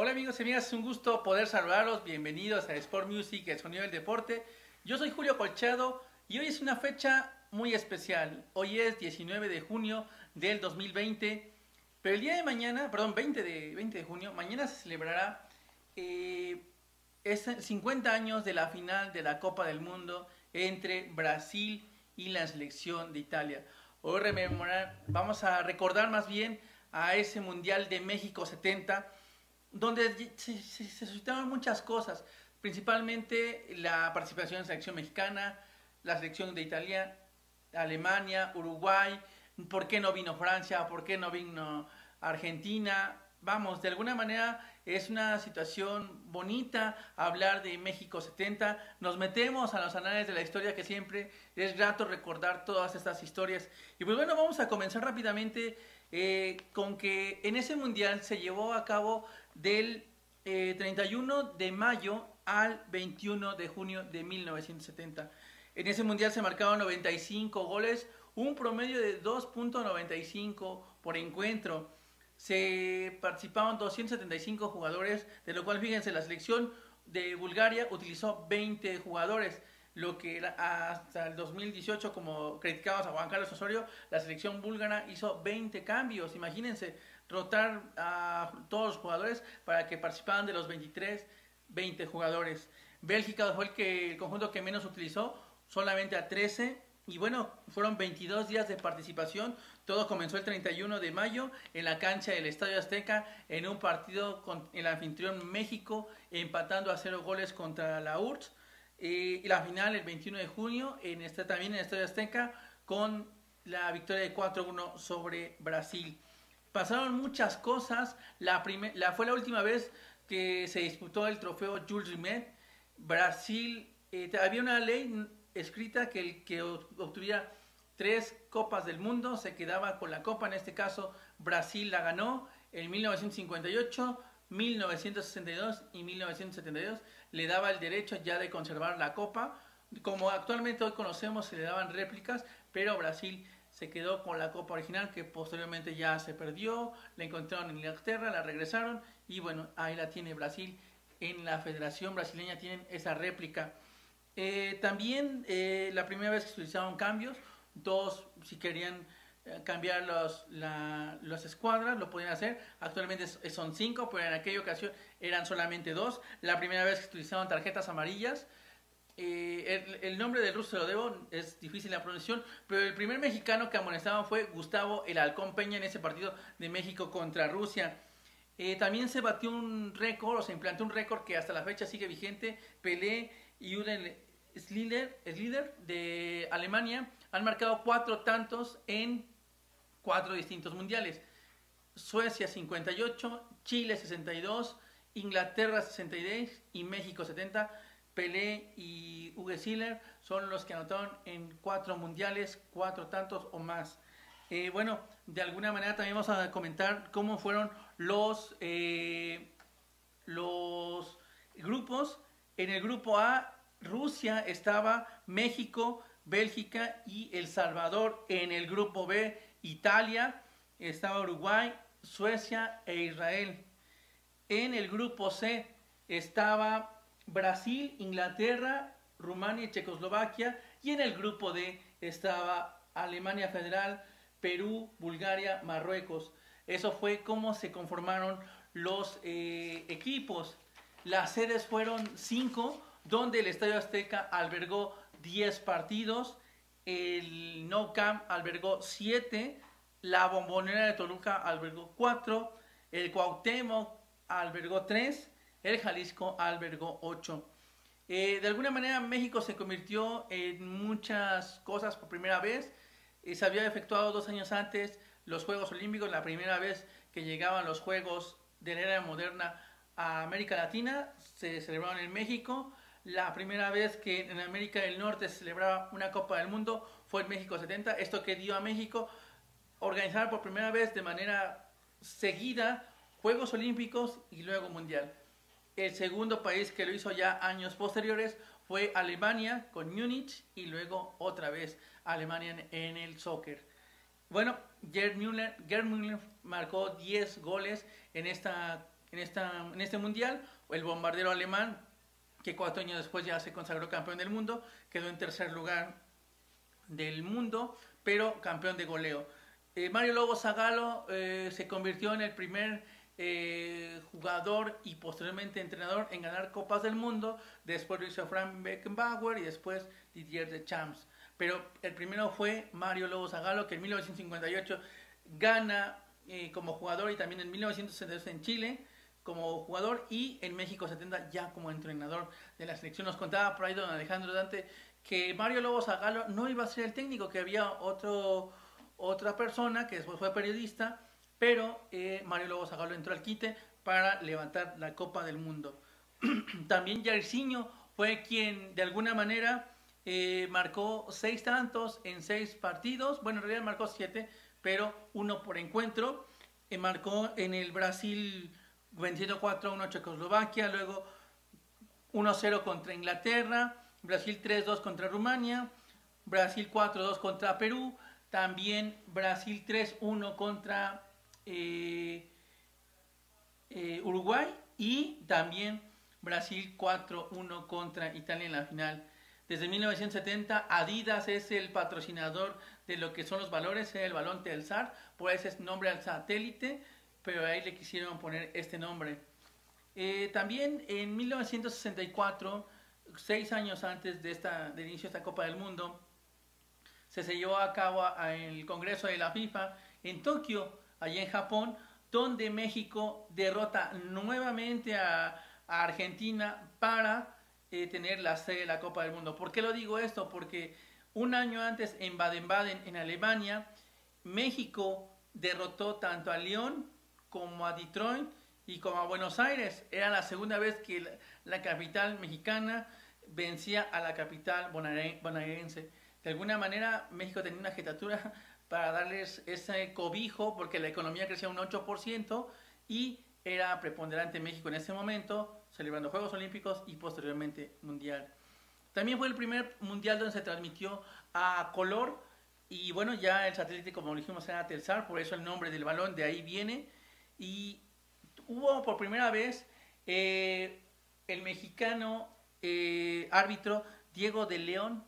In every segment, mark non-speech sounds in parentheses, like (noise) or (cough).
Hola amigos y amigas, es un gusto poder saludarlos. Bienvenidos a Sport Music, el sonido del deporte. Yo soy Julio Colchado y hoy es una fecha muy especial. Hoy es 19 de junio del 2020, pero el día de mañana, perdón, 20 de, 20 de junio, mañana se celebrará eh, 50 años de la final de la Copa del Mundo entre Brasil y la selección de Italia. Hoy vamos a recordar más bien a ese Mundial de México 70, donde se, suscitaron muchas cosas, principalmente la participación de la selección mexicana, la selección de Italia, Alemania, Uruguay, por qué no vino Francia, por qué no vino Argentina. Vamos, de alguna manera es una situación bonita hablar de México 70. Nos metemos a los anales de la historia que siempre es grato recordar todas estas historias. Y pues bueno, vamos a comenzar rápidamente eh, con que en ese mundial se llevó a cabo del 31 eh, de mayo al 21 de junio de 1970. En ese mundial se marcaron 95 goles, un promedio de 2.95 por encuentro. Se participaron 275 jugadores, de lo cual fíjense, la selección de Bulgaria utilizó 20 jugadores lo que hasta el 2018, como criticamos a Juan Carlos Osorio, la selección búlgara hizo 20 cambios. Imagínense, rotar a todos los jugadores para que participaran de los 23, 20 jugadores. Bélgica fue el, que, el conjunto que menos utilizó, solamente a 13. Y bueno, fueron 22 días de participación. Todo comenzó el 31 de mayo en la cancha del Estadio Azteca en un partido con el anfitrión México, empatando a cero goles contra la URSS y la final el 21 de junio en este, también en el Estadio Azteca con la victoria de 4-1 sobre Brasil. Pasaron muchas cosas. La, la, fue la última vez que se disputó el trofeo Jules Rimet. Brasil, eh, había una ley escrita que el que obtuviera tres copas del mundo se quedaba con la copa. En este caso, Brasil la ganó en 1958, 1962 y 1972 le daba el derecho ya de conservar la copa. Como actualmente hoy conocemos, se le daban réplicas, pero Brasil se quedó con la copa original que posteriormente ya se perdió, la encontraron en Inglaterra, la regresaron y bueno, ahí la tiene Brasil. En la Federación Brasileña tienen esa réplica. Eh, también eh, la primera vez que se utilizaron cambios, dos si querían cambiar los, las escuadras, lo podían hacer. Actualmente son cinco, pero en aquella ocasión eran solamente dos. La primera vez que utilizaron tarjetas amarillas. Eh, el, nombre del ruso lo debo, es difícil la pronunciación, pero el primer mexicano que amonestaban fue Gustavo el Halcón Peña en ese partido de México contra Rusia. Eh, también se batió un récord, o se implantó un récord que hasta la fecha sigue vigente. Pelé y Julen líder de Alemania han marcado cuatro tantos en cuatro distintos mundiales. Suecia 58, Chile 62, Inglaterra 66 y México 70. Pelé y Uwe Siller son los que anotaron en cuatro mundiales, cuatro tantos o más. Eh, bueno, de alguna manera también vamos a comentar cómo fueron los, eh, los grupos. En el grupo A, Rusia estaba México, Bélgica y El Salvador. En el grupo B, Italia, estaba Uruguay, Suecia e Israel. En el grupo C estaba Brasil, Inglaterra, Rumania y Checoslovaquia. Y en el grupo D estaba Alemania Federal, Perú, Bulgaria, Marruecos. Eso fue cómo se conformaron los eh, equipos. Las sedes fueron cinco, donde el Estadio Azteca albergó 10 partidos el No Camp albergó 7, la Bombonera de Toluca albergó 4, el Cuauhtémoc albergó 3, el Jalisco albergó 8. Eh, de alguna manera México se convirtió en muchas cosas por primera vez. Eh, se había efectuado dos años antes los Juegos Olímpicos, la primera vez que llegaban los Juegos de la era moderna a América Latina, se celebraron en México. La primera vez que en América del Norte se celebraba una Copa del Mundo fue en México 70. Esto que dio a México organizar por primera vez de manera seguida Juegos Olímpicos y luego Mundial. El segundo país que lo hizo ya años posteriores fue Alemania con Múnich y luego otra vez Alemania en el soccer. Bueno, Gerd Müller, Gerd Müller marcó 10 goles en esta en, esta, en este mundial, el bombardero alemán, que cuatro años después ya se consagró campeón del mundo, quedó en tercer lugar del mundo, pero campeón de goleo. Eh, Mario Lobo Zagalo eh, se convirtió en el primer eh, jugador y posteriormente entrenador en ganar Copas del Mundo. Después lo Frank Beckenbauer y después Didier Deschamps. Pero el primero fue Mario Lobo Zagalo, que en 1958 gana como jugador y también en 1962 en Chile como jugador y en México 70 ya como entrenador de la selección. Nos contaba por don Alejandro Dante que Mario Lobo Zagalo no iba a ser el técnico, que había otro, otra persona que después fue periodista pero eh, Mario Lobo Zagalo entró al quite para levantar la Copa del Mundo. (clears throat) También Jairzinho fue quien de alguna manera eh, marcó seis tantos en seis partidos, bueno en realidad marcó siete, pero uno por encuentro, eh, marcó en el Brasil 27-4-1 Checoslovaquia, luego 1-0 contra Inglaterra, Brasil 3-2 contra Rumania, Brasil 4-2 contra Perú, también Brasil 3-1 contra eh, eh, Uruguay y también Brasil 4-1 contra Italia en la final. Desde 1970 Adidas es el patrocinador de lo que son los valores, el balón Telsar, por ese nombre al satélite, pero ahí le quisieron poner este nombre. Eh, también en 1964, seis años antes de esta, del inicio de esta Copa del Mundo, se, se llevó a cabo el Congreso de la FIFA en Tokio, allá en Japón, donde México derrota nuevamente a, Argentina para eh, tener la sede de la Copa del Mundo. ¿Por qué lo digo esto? Porque un año antes en Baden-Baden, en Alemania, México derrotó tanto a León como a Detroit y como a Buenos Aires. Era la segunda vez que la, capital mexicana vencía a la capital bonaerense. De alguna manera, México tenía una agitatura (laughs) para darles ese cobijo, porque la economía crecía un 8% y era preponderante México en ese momento, celebrando Juegos Olímpicos y posteriormente Mundial. También fue el primer Mundial donde se transmitió a color y bueno, ya el satélite, como dijimos, era Telsar, por eso el nombre del balón de ahí viene. Y hubo por primera vez eh, el mexicano eh, árbitro Diego de León,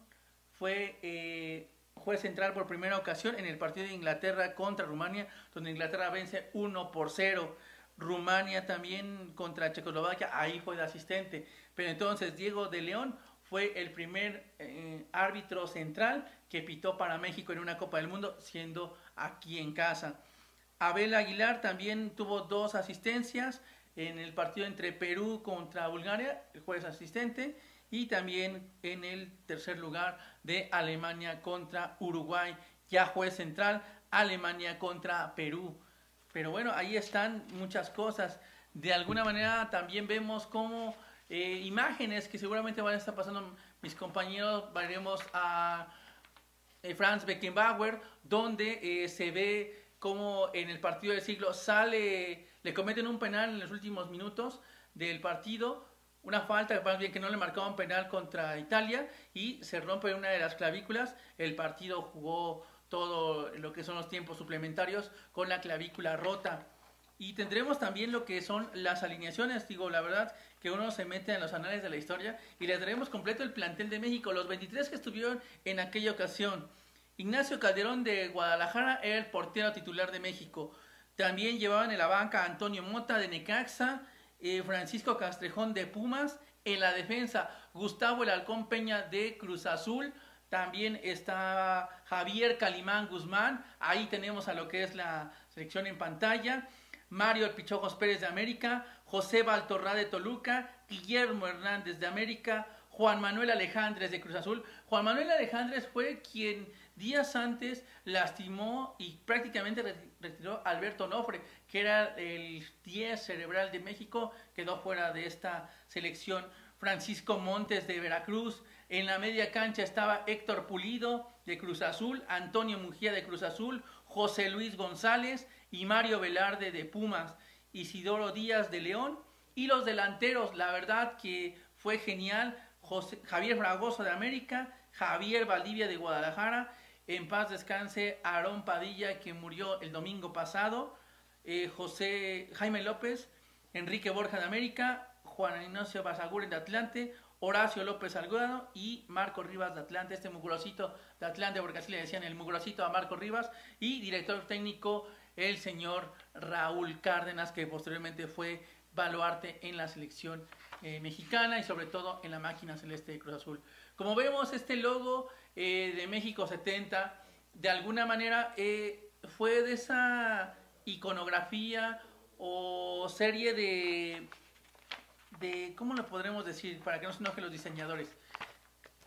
fue eh, juez central por primera ocasión en el partido de Inglaterra contra Rumania, donde Inglaterra vence 1 por 0. Rumania también contra Checoslovaquia, ahí fue el asistente. Pero entonces Diego de León fue el primer eh, árbitro central que pitó para México en una Copa del Mundo, siendo aquí en casa. Abel Aguilar también tuvo dos asistencias en el partido entre Perú contra Bulgaria, el juez asistente, y también en el tercer lugar de Alemania contra Uruguay, ya juez central, Alemania contra Perú. Pero bueno, ahí están muchas cosas. De alguna manera también vemos como eh, imágenes que seguramente van a estar pasando mis compañeros, veremos a eh, Franz Beckenbauer, donde eh, se ve como en el partido del siglo sale, le cometen un penal en los últimos minutos del partido, una falta, más bien que no le marcaban penal contra Italia y se rompe una de las clavículas. El partido jugó todo lo que son los tiempos suplementarios con la clavícula rota. Y tendremos también lo que son las alineaciones. Digo, la verdad que uno se mete en los anales de la historia y le traemos completo el plantel de México, los 23 que estuvieron en aquella ocasión. Ignacio Calderón de Guadalajara era el portero titular de México. También llevaban en la banca Antonio Mota de Necaxa, eh, Francisco Castrejón de Pumas, en la defensa Gustavo el Halcón Peña de Cruz Azul, también está Javier Calimán Guzmán, ahí tenemos a lo que es la selección en pantalla, Mario El Pichojos Pérez de América, José Baltorra de Toluca, Guillermo Hernández de América, Juan Manuel Alejandres de Cruz Azul. Juan Manuel Alejandres fue quien días antes lastimó y prácticamente retiró a Alberto Nofre, que era el 10 cerebral de México, quedó fuera de esta selección. Francisco Montes de Veracruz, en la media cancha estaba Héctor Pulido de Cruz Azul, Antonio Mujía de Cruz Azul, José Luis González y Mario Velarde de Pumas, Isidoro Díaz de León y los delanteros, la verdad que fue genial, Javier Fragoso de América, Javier Valdivia de Guadalajara en paz descanse Aarón Padilla, que murió el domingo pasado. Eh, José Jaime López Enrique Borja de América, Juan Ignacio Basaguren de Atlante, Horacio López Algodano y Marco Rivas de Atlante, este mugrosito de Atlante, porque así le decían el mugrosito a Marco Rivas, y director técnico el señor Raúl Cárdenas, que posteriormente fue baluarte en la selección eh, mexicana y sobre todo en la máquina celeste de Cruz Azul. Como vemos, este logo eh, de México 70, de alguna manera eh, fue de esa iconografía o serie de de, ¿cómo lo podremos decir? Para que no se enojen los diseñadores.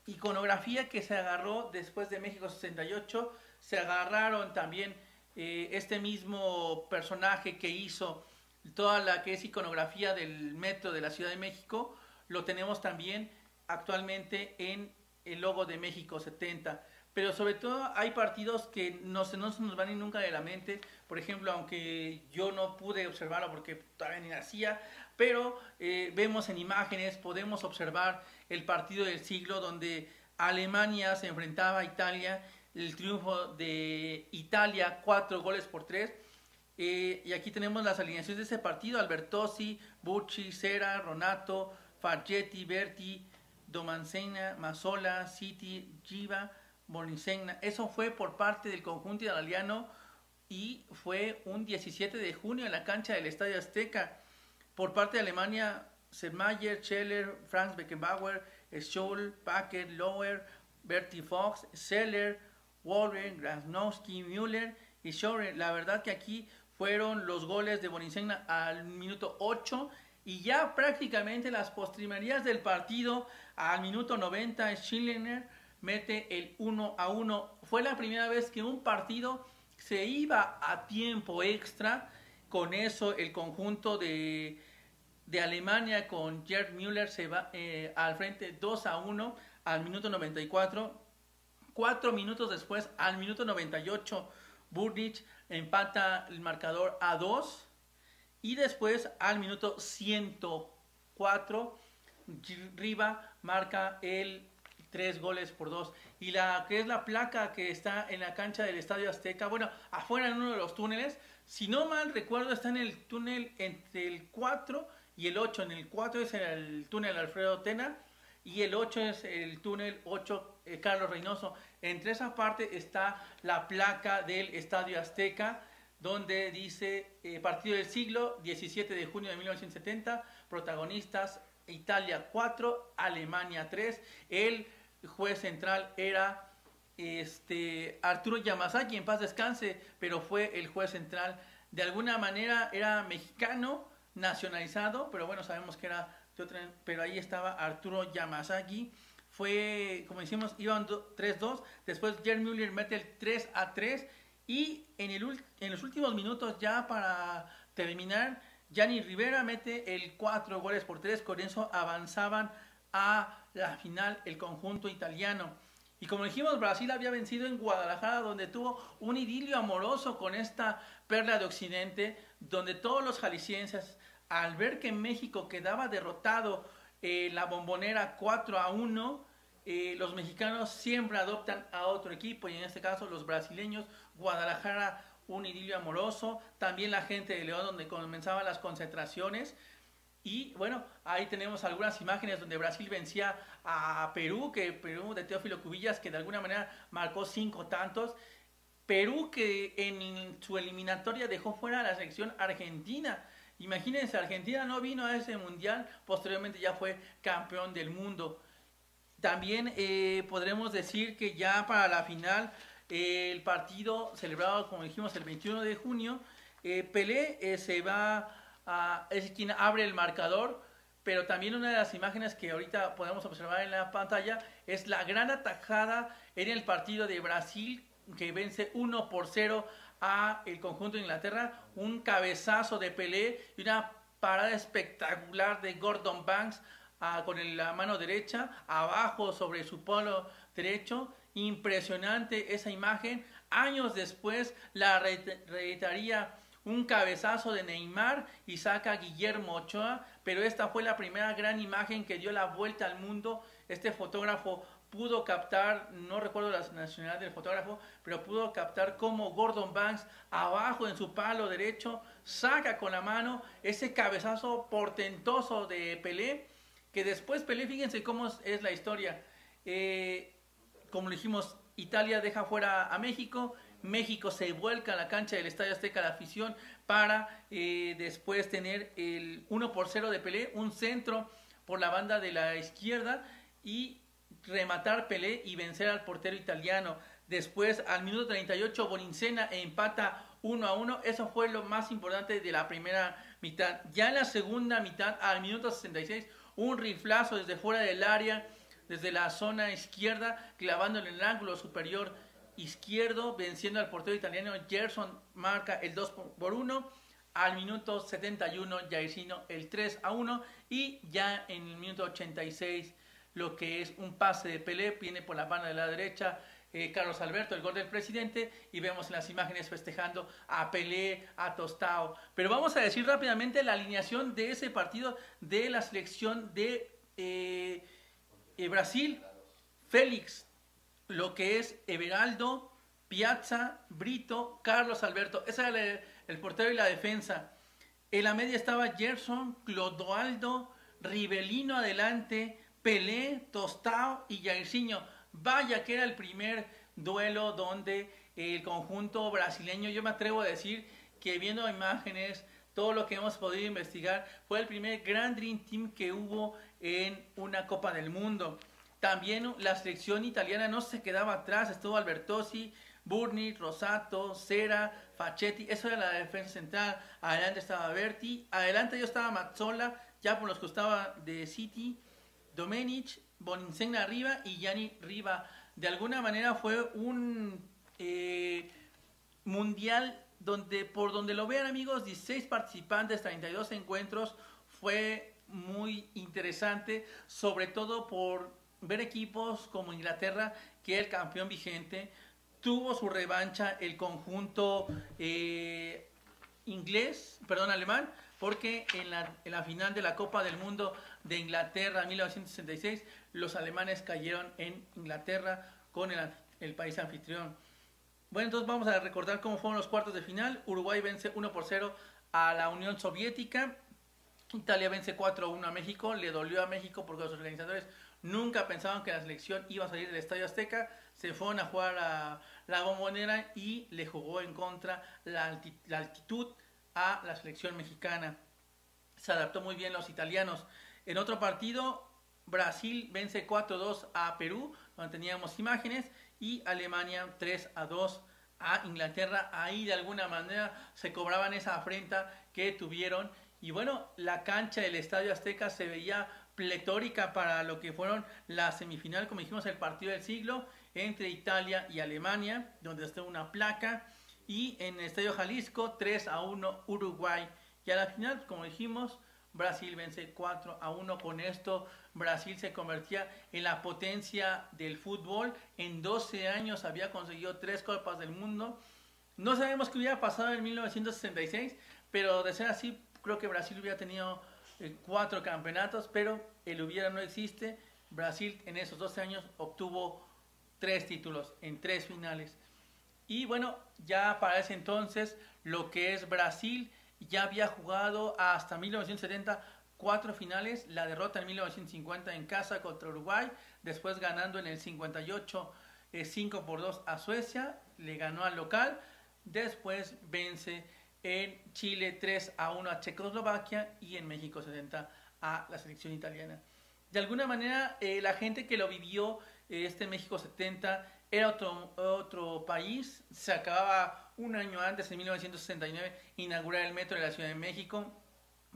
Iconografía que se agarró después de México 68, se agarraron también eh, este mismo personaje que hizo toda la que es iconografía del metro de la Ciudad de México, lo tenemos también actualmente en el logo de México 70. Pero sobre todo hay partidos que no se, no se nos van ni nunca de la mente. Por ejemplo, aunque yo no pude observarlo porque todavía ni nacía, pero eh, vemos en imágenes, podemos observar el partido del siglo donde Alemania se enfrentaba a Italia, el triunfo de Italia, cuatro goles por tres. Eh, y aquí tenemos las alineaciones de ese partido, Albertosi, Bucci, Cera, Ronato, Fargetti, Berti, Domancena, Mazzola, Citi, Giva, Bonicena. Eso fue por parte del conjunto italiano y fue un 17 de junio en la cancha del Estadio Azteca. Por parte de Alemania, Sedmayer, Scheller, Franz Beckenbauer, Scholl, Packer, Lower, Bertie Fox, Seller, Warren, Grasnowski, Müller y Schorer. La verdad que aquí fueron los goles de Bonicena al minuto 8 y ya prácticamente las postrimerías del partido al minuto 90 Schiller mete el 1 a 1. Fue la primera vez que un partido se iba a tiempo extra con eso el conjunto de, Alemania con Gerd Müller se va eh, al frente 2 a 1 al minuto 94. Cuatro minutos después, al minuto 98, Burnich empata el marcador a 2. Y después, al minuto 104, Riva marca el 3 goles por 2. Y la que es la placa que está en la cancha del Estadio Azteca, bueno, afuera en uno de los túneles, si no mal recuerdo, está en el túnel entre el 4 y el 8. En el 4 es el túnel Alfredo Tena y el 8 es el túnel 8 eh, Carlos Reynoso. Entre esa parte está la placa del Estadio Azteca donde dice eh, partido del siglo 17 de junio de 1970, protagonistas Italia 4, Alemania 3. El juez central era este, Arturo Yamazaki, en paz descanse, pero fue el juez central. De alguna manera era mexicano, nacionalizado, pero bueno, sabemos que era pero ahí estaba Arturo Yamazaki. Fue, como decimos, iban 3-2, después Jerry Müller mete el 3-3 y en, el, en los últimos minutos ya para terminar, Gianni Rivera mete el 4 goles por 3, con eso avanzaban a la final el conjunto italiano. Y como dijimos, Brasil había vencido en Guadalajara, donde tuvo un idilio amoroso con esta perla de Occidente, donde todos los jaliscienses, al ver que México quedaba derrotado la bombonera 4 a 1, eh, los mexicanos siempre adoptan a otro equipo, y en este caso los brasileños, Guadalajara, un idilio amoroso, también la gente de León, donde comenzaban las concentraciones. Y bueno, ahí tenemos algunas imágenes donde Brasil vencía a Perú, que Perú de Teófilo Cubillas, que de alguna manera marcó cinco tantos. Perú que en su eliminatoria dejó fuera a la selección argentina. Imagínense, Argentina no vino a ese mundial, posteriormente ya fue campeón del mundo. También eh, podremos decir que ya para la final, eh, el partido celebrado, como dijimos, el 21 de junio, eh, Pelé se va es quien abre el marcador, pero también una de las imágenes que ahorita podemos observar en la pantalla es la gran atajada en el partido de Brasil que vence 1 por 0 a el conjunto de Inglaterra, un cabezazo de Pelé y una parada espectacular de Gordon Banks con la mano derecha abajo sobre su polo derecho. Impresionante esa imagen. Años después la reeditaría un cabezazo de Neymar y saca a Guillermo Ochoa, pero esta fue la primera gran imagen que dio la vuelta al mundo. Este fotógrafo pudo captar, no recuerdo la nacionalidad del fotógrafo, pero pudo captar cómo Gordon Banks abajo en su palo derecho saca con la mano ese cabezazo portentoso de Pelé, que después Pelé, fíjense cómo es la historia. Eh, como dijimos, Italia deja fuera a México, México se vuelca a la cancha del Estadio Azteca la afición para eh, después tener el 1 por 0 de Pelé, un centro por la banda de la izquierda y rematar Pelé y vencer al portero italiano. Después, al minuto 38, Bonincena empata 1 a 1. Eso fue lo más importante de la primera mitad. Ya en la segunda mitad, al minuto 66, un riflazo desde fuera del área, desde la zona izquierda, clavando en el ángulo superior izquierdo, venciendo al portero italiano. Gerson marca el 2 por 1. Al minuto 71, Jairzinho el 3 a 1. Y ya en el minuto 86, lo que es un pase de Pelé, viene por la banda de la derecha. Eh, Carlos Alberto, el gol del presidente, y vemos en las imágenes festejando a Pelé, a Tostao. Pero vamos a decir rápidamente la alineación de ese partido de la selección de eh, eh, Brasil. Félix, lo que es Everaldo, Piazza, Brito, Carlos Alberto. Ese era el, portero y la defensa. En la media estaba Gerson, Clodoaldo, Rivelino adelante, Pelé, Tostao y Jairzinho. Vaya que era el primer duelo donde el conjunto brasileño, yo me atrevo a decir que viendo imágenes, todo lo que hemos podido investigar, fue el primer gran Dream Team que hubo en una Copa del Mundo. También la selección italiana no se quedaba atrás, estuvo Albertosi, Burni, Rosato, Cera, Facchetti, eso era la defensa central, adelante estaba Berti, adelante yo estaba Mazzola, ya por los que estaba de City, Domenic, Bonincegna arriba y Gianni Riva. De alguna manera fue un eh, mundial donde, por donde lo vean amigos, 16 participantes, 32 encuentros, fue muy interesante, sobre todo por ver equipos como Inglaterra, que es el campeón vigente, tuvo su revancha el conjunto eh, inglés, perdón, alemán, porque en la final de la Copa del Mundo de Inglaterra en 1966, los alemanes cayeron en Inglaterra con el, país anfitrión. Bueno, entonces vamos a recordar cómo fueron los cuartos de final. Uruguay vence 1 por 0 a la Unión Soviética. Italia vence 4-1 a México. Le dolió a México porque los organizadores nunca pensaban que la selección iba a salir del Estadio Azteca. Se fueron a jugar a la bombonera y le jugó en contra la, la altitud a la selección mexicana. Se adaptó muy bien los italianos. En otro partido, Brasil vence 4-2 a Perú, donde teníamos imágenes, y Alemania 3-2 a Inglaterra. Ahí de alguna manera se cobraban esa afrenta que tuvieron. Y bueno, la cancha del Estadio Azteca se veía pletórica para lo que fueron la semifinal, como dijimos, el partido del siglo entre Italia y Alemania, donde está una placa. Y en el Estadio Jalisco, 3 a 1 Uruguay. Y a la final, como dijimos, Brasil vence 4 a 1. Con esto, Brasil se convertía en la potencia del fútbol. En 12 años había conseguido tres Copas del Mundo. No sabemos qué hubiera pasado en 1966, pero de ser así, creo que Brasil hubiera tenido eh, cuatro campeonatos, pero el hubiera no existe. Brasil en esos 12 años obtuvo tres títulos en tres finales. Y bueno, ya para ese entonces, lo que es Brasil ya había jugado hasta 1970 cuatro finales, la derrota en 1950 en casa contra Uruguay, después ganando en el 58 5 eh, por 2 a Suecia, le ganó al local, después vence en Chile 3 a 1 a Checoslovaquia y en México 70 a la selección italiana. De alguna manera, eh, la gente que lo vivió, eh, este México 70, era otro, otro país, se acababa un año antes, en 1969, inaugurar el metro de la Ciudad de México.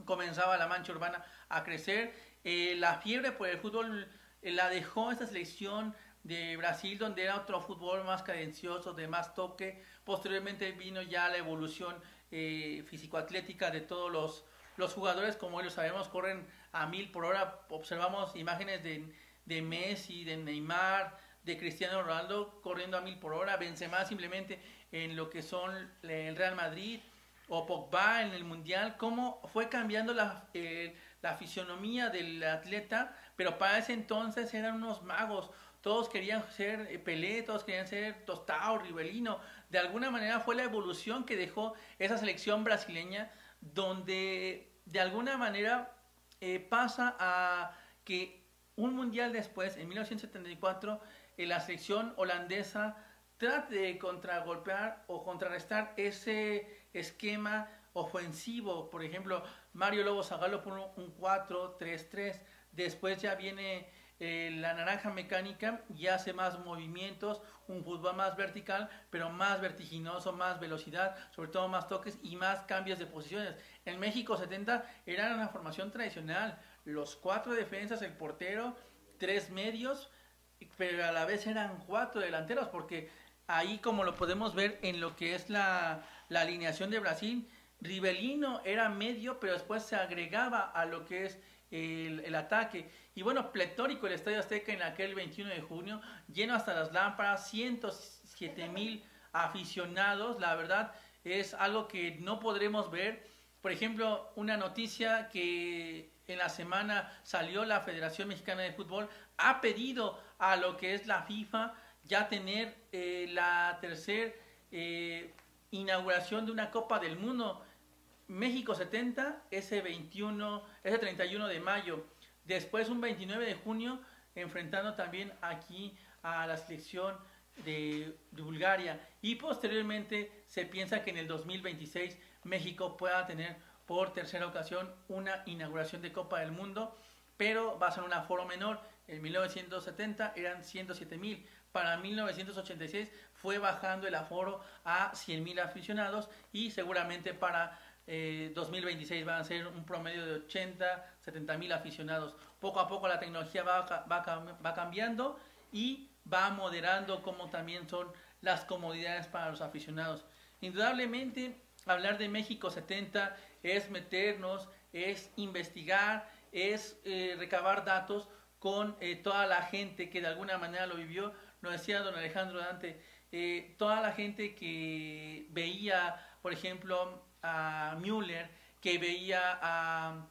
Comenzaba la mancha urbana a crecer. Eh, la fiebre por el fútbol eh, la dejó esta selección de Brasil, donde era otro fútbol más cadencioso, de más toque. Posteriormente vino ya la evolución eh, físico-atlética de todos los, los jugadores, como ellos sabemos, corren a mil por hora. Observamos imágenes de, de Messi, de Neymar, de Cristiano Ronaldo corriendo a mil por hora. Benzema simplemente en lo que son el Real Madrid o Pogba en el Mundial, cómo fue cambiando la, eh, la fisionomía del atleta, pero para ese entonces eran unos magos, todos querían ser eh, Pelé, todos querían ser Tostao, Rivelino. De alguna manera fue la evolución que dejó esa selección brasileña, donde de alguna manera eh, pasa a que un mundial después, en 1974, la selección holandesa trate de contragolpear o contrarrestar ese esquema ofensivo. Por ejemplo, Mario Lobo Zagalo por un 4-3-3. Después ya viene eh, la naranja mecánica y hace más movimientos, un fútbol más vertical, pero más vertiginoso, más velocidad, sobre todo más toques y más cambios de posiciones. En México 70 era una formación tradicional, los cuatro defensas, el portero, tres medios, pero a la vez eran cuatro delanteros, porque ahí como lo podemos ver en lo que es la, la alineación de Brasil, Rivelino era medio, pero después se agregaba a lo que es el, ataque. Y bueno, pletórico el Estadio Azteca en aquel 21 de junio, lleno hasta las lámparas, 107 mil aficionados, la verdad es algo que no podremos ver. Por ejemplo, una noticia que en la semana salió la Federación Mexicana de Fútbol, ha pedido a lo que es la FIFA ya tener eh, la tercera eh, inauguración de una Copa del Mundo. México 70, ese 21, ese 31 de mayo. Después un 29 de junio, enfrentando también aquí a la selección de, Bulgaria. Y posteriormente se piensa que en el 2026 México pueda tener por tercera ocasión una inauguración de Copa del Mundo, pero va a ser un aforo menor. En 1970 eran 107 mil. Para 1986 fue bajando el aforo a 100 mil aficionados y seguramente para 2026 eh, van a ser un promedio de 80, 70 mil aficionados. Poco a poco la tecnología va, va, cambiando y va moderando como también son las comodidades para los aficionados. Indudablemente, hablar de México 70 es meternos, es investigar, es eh, recabar datos con eh, toda la gente que de alguna manera lo vivió. Nos decía don Alejandro Dante, toda la gente que veía, por ejemplo, a Müller, que veía a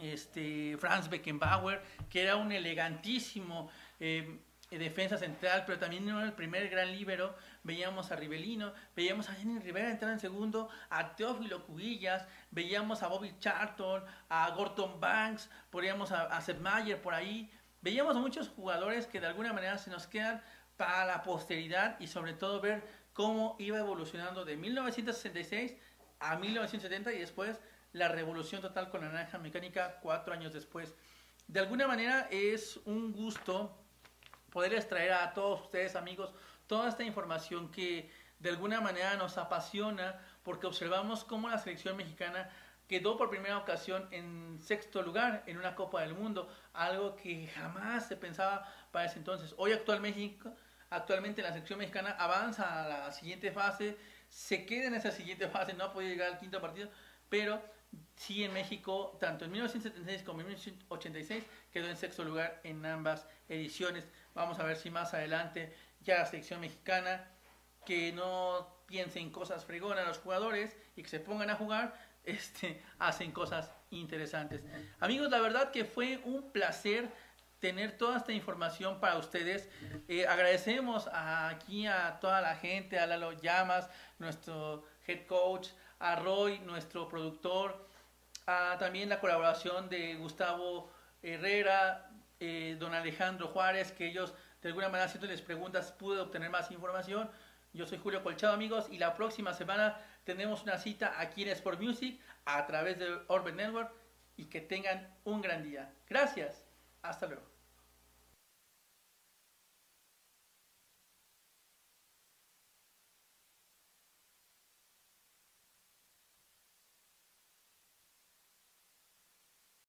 este, Franz Beckenbauer, que era un elegantísimo eh, defensa central, pero también era el primer gran líbero. Veíamos a Rivelino, veíamos a Jenny Rivera entrar en segundo, a Teófilo Cubillas, veíamos a Bobby Charlton, a Gordon Banks, poníamos a, a Sepp Mayer por ahí. Veíamos a muchos jugadores que de alguna manera se nos quedan para la posteridad y sobre todo ver cómo iba evolucionando de 1966 a 1970 y después la revolución total con la naranja mecánica cuatro años después. De alguna manera es un gusto poder extraer a todos ustedes amigos toda esta información que de alguna manera nos apasiona porque observamos cómo la selección mexicana quedó por primera ocasión en sexto lugar en una Copa del Mundo, algo que jamás se pensaba para ese entonces. Hoy actual México, actualmente la selección mexicana avanza a la siguiente fase se queda en esa siguiente fase, no ha podido llegar al quinto partido, pero sí en México, tanto en 1976 como en 1986, quedó en sexto lugar en ambas ediciones. Vamos a ver si más adelante ya la selección mexicana, que no piense en cosas fregonas los jugadores y que se pongan a jugar, (laughs) este, hacen cosas interesantes. Amigos, la verdad que fue un placer tener toda esta información para ustedes. Eh, agradecemos aquí a toda la gente, a Lalo Llamas, nuestro head coach, a Roy, nuestro productor, a también la colaboración de Gustavo Herrera, eh, don Alejandro Juárez, que ellos de alguna manera haciéndoles preguntas pude obtener más información. Yo soy Julio Colchado, amigos, y la próxima semana tenemos una cita aquí en Sport Music a través de Orbit Network y que tengan un gran día. Gracias. Hasta luego.